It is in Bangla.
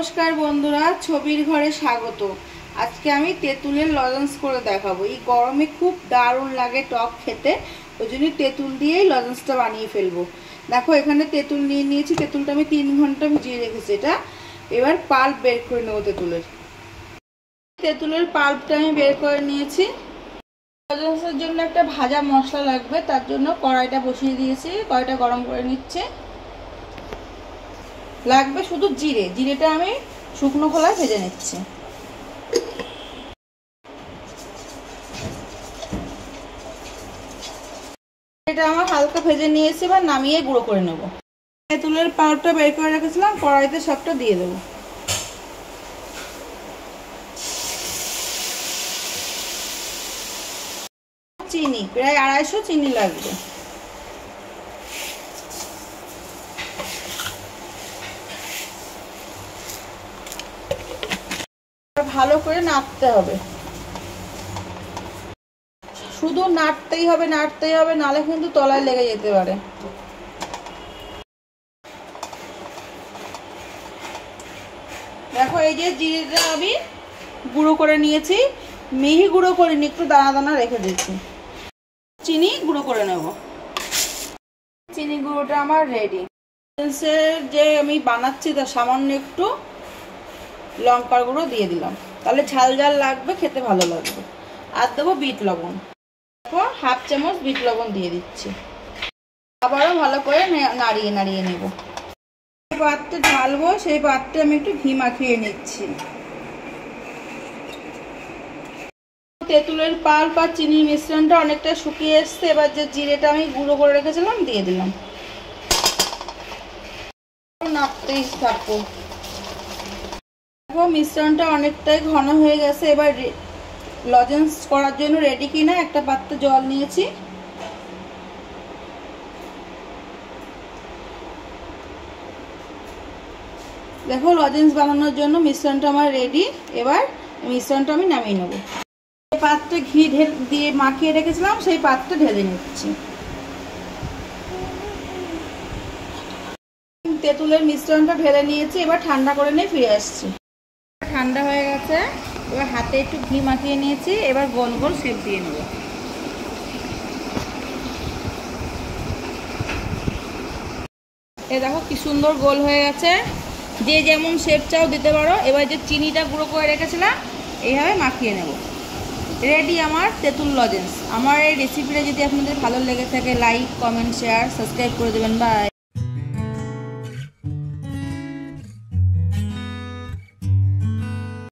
নমস্কার বন্ধুরা, ছবির ঘরে স্বাগত। আজকে আমি তেঁতুলের লজেন্স করে দেখাবো। এই গরমে খুব দারুণ লাগে টক খেতে, ওই জন্য তেঁতুল দিয়েই লজেন্সটা বানিয়ে ফেলব। দেখো, এখানে তেঁতুল নিয়ে নিয়েছি, তেঁতুলটা আমি তিন ঘণ্টা ভিজিয়ে রেখেছি এটা। এবার পাল্প বের করে নেব তেঁতুলের। তেঁতুলের পাল্পটা আমি বের করে নিয়েছি। লজেন্সের জন্য একটা ভাজা মশলা লাগবে, তার জন্য কড়াইটা বসিয়ে দিয়েছি, কড়াইটা গরম করে নিচ্ছে। লাগবে শুধু জিরে। জিরেটা আমি শুকনো খোলায় ভেজে নিচ্ছি। এটা আমার হালকা ভেজে নিয়েছি, এবার নামিয়ে গুঁড়ো করে নেব। তেঁতুলের পাউডারটা বের করে রেখেছিলাম, কড়াইতে সবটা দিয়ে দেবো। চিনি, প্রায় আড়াইশো চিনি লাগবে। ভালো করে নাড়তে হবে। শুধু নাড়তেই হবে নাড়তেই হবে, নালে কিন্তু তলায় লেগে যেতে পারে। দেখো, এই যে জিরেটা আমি গুঁড়ো করে নিয়েছি। মিহি গুঁড়ো করিনি, একটু দানা দানা রেখে দিয়েছি চিনি গুঁড়ো করে নেব। চিনি গুঁড়োটা আমার রেডি যে আমি বানাচ্ছি তার সামান্য একটু লঙ্কার গুঁড়ো দিয়ে দিলাম। তাহলে ঝাল ঝাল লাগবে, খেতে ভালো লাগবে। আর দেবো বিট লবণ। তারপর হাফ চামচ বিট লবণ দিয়ে দিচ্ছি। আবারও ভালো করে নাড়িয়ে নাড়িয়ে নেব। পাত্রে ঢালবো সেই পাত্রে আমি একটু ঘি মাখিয়ে নিচ্ছি। তেঁতুলের পাল্প আর চিনির মিশ্রণটা অনেকটা শুকিয়ে এসছে। এবার যে জিরেটা আমি গুঁড়ো করে রেখেছিলাম, দিয়ে দিলাম। নাড়তেই থাকব মিশ্রণটা অনেকটাই ঘন হয়ে গেছে। এবার লজেন্স করার জন্য রেডি কিনা? একটা পাত্রে জল নিয়েছি। দেখো, লজেন্স বানানোর জন্য মিশ্রণটা আমার রেডি এবার মিশ্রণটা আমি নামিয়ে নেব। পাত্রে ঘি দিয়ে মাখিয়ে রেখেছিলাম, সেই পাত্রে ঢেলে নিচ্ছি। তেঁতুলের মিশ্রণটা ঢেলে নিয়েছি, এবার ঠান্ডা করে নিয়ে ফিরে আসছি। ঠান্ডা হয়ে গেছে, এবার হাতে একটু ঘি মাখিয়ে নিয়েছি, এবার গোল গোল শেপ দিয়ে নেব। এ দেখো কি সুন্দর গোল হয়ে গেছে। যে যেমন শেপ চাও দিতে পারো, এবার যে চিনিটা গুঁড়ো করে রেখেছিলাম, এইভাবে মাখিয়ে নেব। রেডি আমার তেঁতুল লজেন্স আমার এই রেসিপিটা যদি আপনাদের ভালো লেগে থাকে লাইক কমেন্ট শেয়ার সাবস্ক্রাইব করে দেবেন। বাই